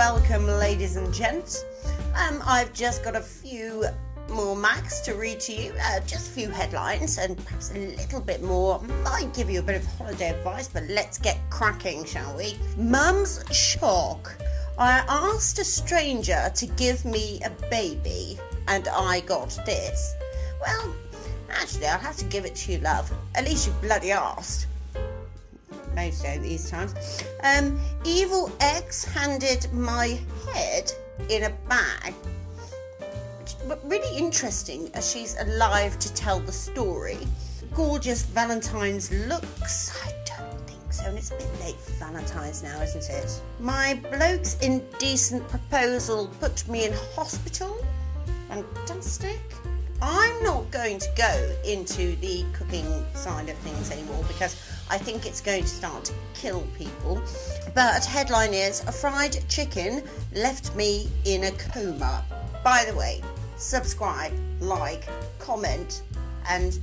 welcome, ladies and gents. Um, I've just got a few more max to read to you, uh, just a few headlines and perhaps a little bit more. Might give you a bit of holiday advice, but let's get cracking, shall we? Mum's shock. I asked a stranger to give me a baby, and I got this. Well, actually, I'll have to give it to you, love. At least you bloody asked most don't these times. Um, Evil X handed my head in a bag. But really interesting as she's alive to tell the story. Gorgeous Valentine's looks. I don't think so, and it's a bit late for Valentine's now, isn't it? My bloke's indecent proposal put me in hospital. Fantastic. I'm not going to go into the cooking side of things anymore because I think it's going to start to kill people. But headline is a fried chicken left me in a coma. By the way, subscribe, like, comment, and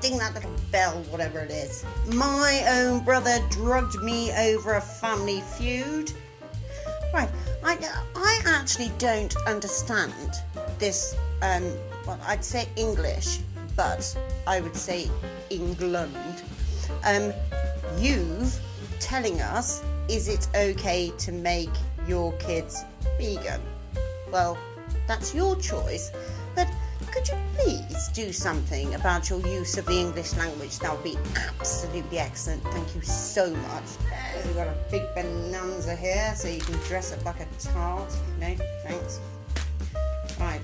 ding that little bell, whatever it is. My own brother drugged me over a family feud. Right, I, I actually don't understand this um, well, I'd say English, but I would say England. Um, you've telling us, is it okay to make your kids vegan? Well, that's your choice, but could you please do something about your use of the English language? That would be absolutely excellent. Thank you so much. We've got a big bonanza here, so you can dress it like a tart. No, thanks. Right.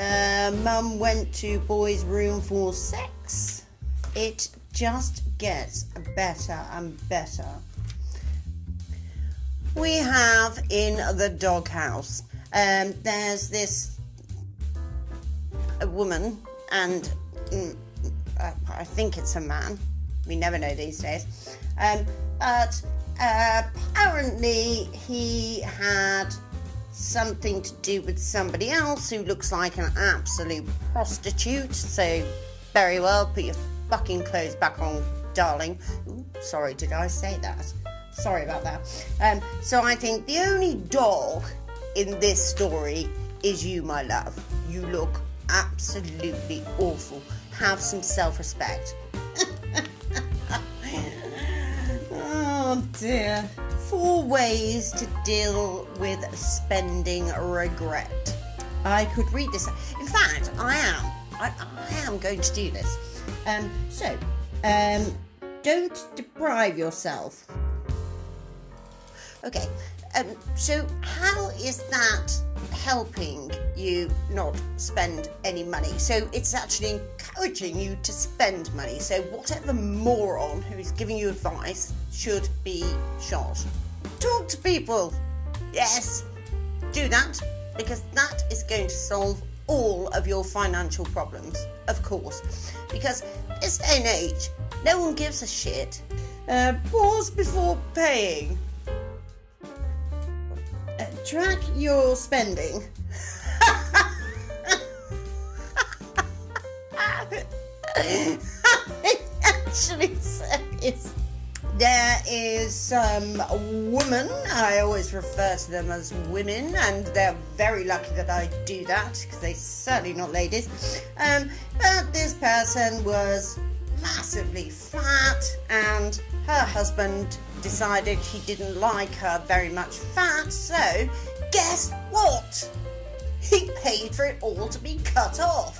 Uh, Mum went to boys' room for sex. It just gets better and better. We have in the doghouse. Um, there's this a woman, and mm, I think it's a man. We never know these days. Um, but uh, apparently, he had something to do with somebody else who looks like an absolute prostitute. So, very well, put your fucking clothes back on, darling. Ooh, sorry, did I say that? Sorry about that. Um, so, I think the only dog in this story is you, my love. You look absolutely awful. Have some self respect. oh dear four ways to deal with spending regret. I could read this. In fact, I am. I, I am going to do this. Um, so, um, don't deprive yourself. Okay. Um, so, how is that helping you not spend any money? So, it's actually encouraging you to spend money. So, whatever moron who is giving you advice should be shot. Talk to people. Yes, do that because that is going to solve all of your financial problems, of course. Because this day and age, no one gives a shit. Uh, pause before paying. Uh, track your spending. Actually says there is some woman, I always refer to them as women, and they're very lucky that I do that because they're certainly not ladies. Um, but this person was massively fat, and her husband decided he didn't like her very much fat, so guess what? He paid for it all to be cut off.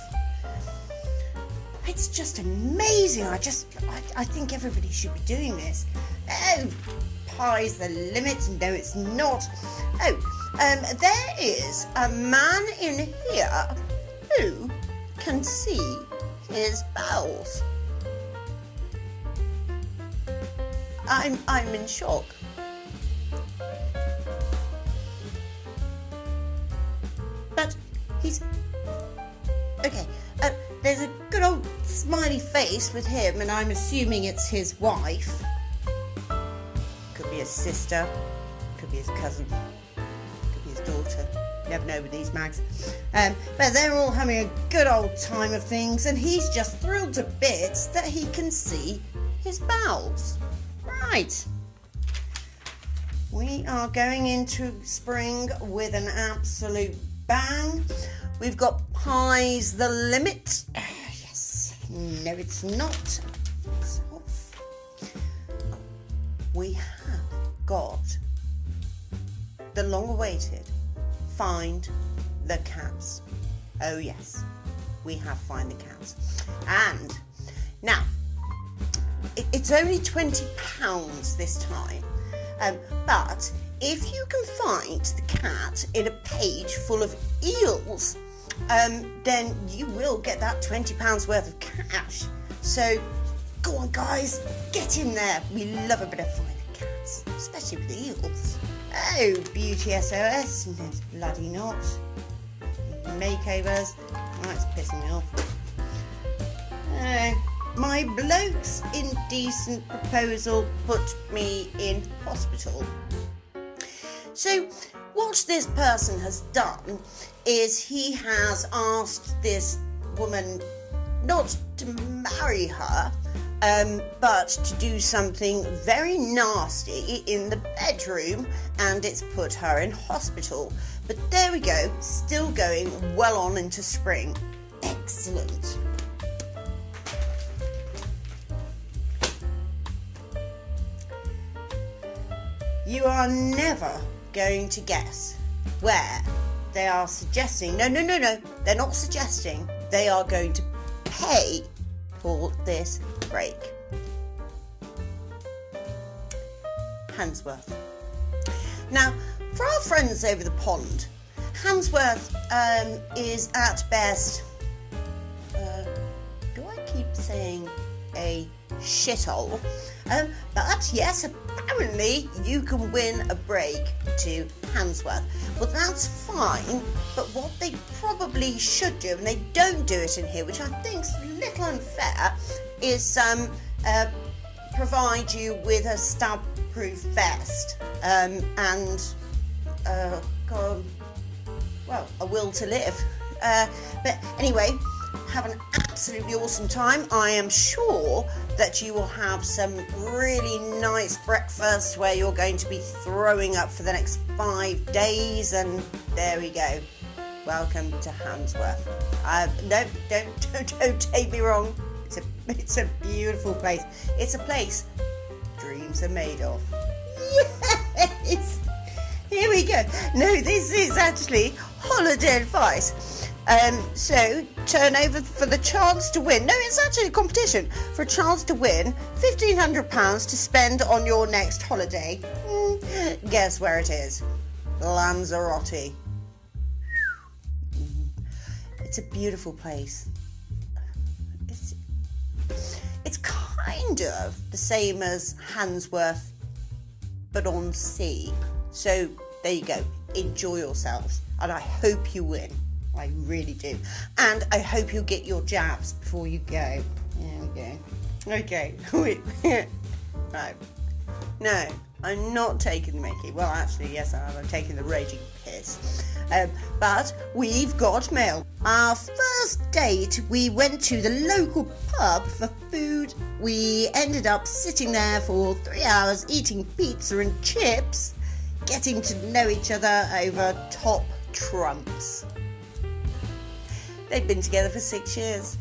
It's just amazing. I just, I, I think everybody should be doing this. Oh, pie's the limit. No, it's not. Oh, um, there is a man in here who can see his bowels. I'm, I'm in shock. Face with him, and I'm assuming it's his wife. Could be his sister, could be his cousin, could be his daughter. Never know with these mags. Um, but they're all having a good old time of things, and he's just thrilled to bits that he can see his bowels. Right. We are going into spring with an absolute bang. We've got pies the limit. No, it's not. We have got the long awaited Find the Cats. Oh, yes. We have Find the Cats. And now, it, it's only £20 this time. Um, but if you can find the cat in a page full of eels, um, then you will get that £20 worth of cash. So go on, guys, get in there. We love a bit of finding cats, especially with eels. Oh, Beauty SOS, bloody not. Makeovers, that's pissing me off. Oh, my bloke's indecent proposal put me in hospital. So, what this person has done is he has asked this woman not to marry her, um, but to do something very nasty in the bedroom, and it's put her in hospital. But there we go, still going well on into spring. Excellent. You are never going to guess where they are suggesting. No, no, no, no. They're not suggesting. They are going to pay for this break. Handsworth. Now, for our friends over the pond, Handsworth um, is at best. Uh, do I keep saying a shithole? Um, but yes, apparently you can win a break to Handsworth. Well, that's fine, but what they probably should do, and they don't do it in here, which I think is a little unfair, is um, uh, provide you with a stab proof vest um, and, uh, well, a will to live. Uh, but anyway, have an absolutely awesome time. I am sure that you will have some really nice breakfast where you're going to be throwing up for the next five days. And there we go. Welcome to Handsworth. Uh, no, don't, don't, don't take me wrong. It's a, it's a beautiful place. It's a place dreams are made of. Yes! Here we go. No, this is actually holiday advice. Um, so turn over for the chance to win. No, it's actually a competition for a chance to win fifteen hundred pounds to spend on your next holiday. Mm, guess where it is? Lanzarote. It's a beautiful place. It's it's kind of the same as Handsworth, but on sea. So there you go. Enjoy yourselves, and I hope you win. I really do. And I hope you'll get your jabs before you go. There we go. Okay. right. No, I'm not taking the Mickey. Well, actually, yes, I am. I'm taking the raging piss. Um, but we've got mail. Our first date, we went to the local pub for food. We ended up sitting there for three hours eating pizza and chips, getting to know each other over top trumps. They'd been together for six years.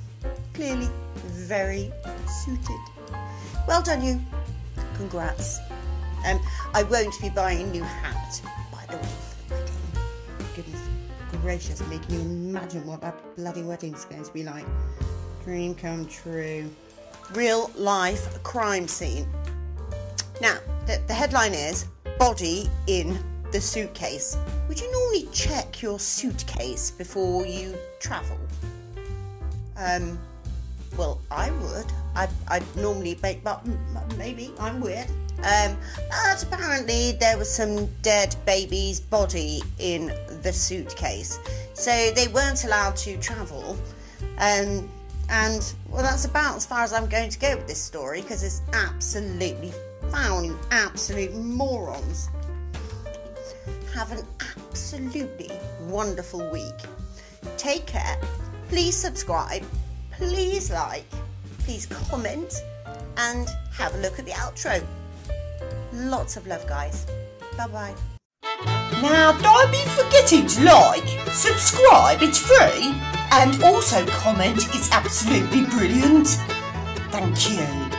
Clearly very suited. Well done, you. Congrats. Um, I won't be buying a new hat, by the way, for the wedding. Goodness gracious, making you imagine what that bloody wedding's going to be like. Dream come true. Real life crime scene. Now, the, the headline is Body in the suitcase. Would you normally check your suitcase before you travel? Um, well, I would. I'd, I'd normally but maybe I'm weird. Um, but apparently there was some dead baby's body in the suitcase, so they weren't allowed to travel. Um, and well, that's about as far as I'm going to go with this story because it's absolutely you absolute morons have an absolutely wonderful week. Take care. Please subscribe. Please like. Please comment. And have a look at the outro. Lots of love, guys. Bye bye. Now, don't be forgetting to like, subscribe, it's free, and also comment, it's absolutely brilliant. Thank you.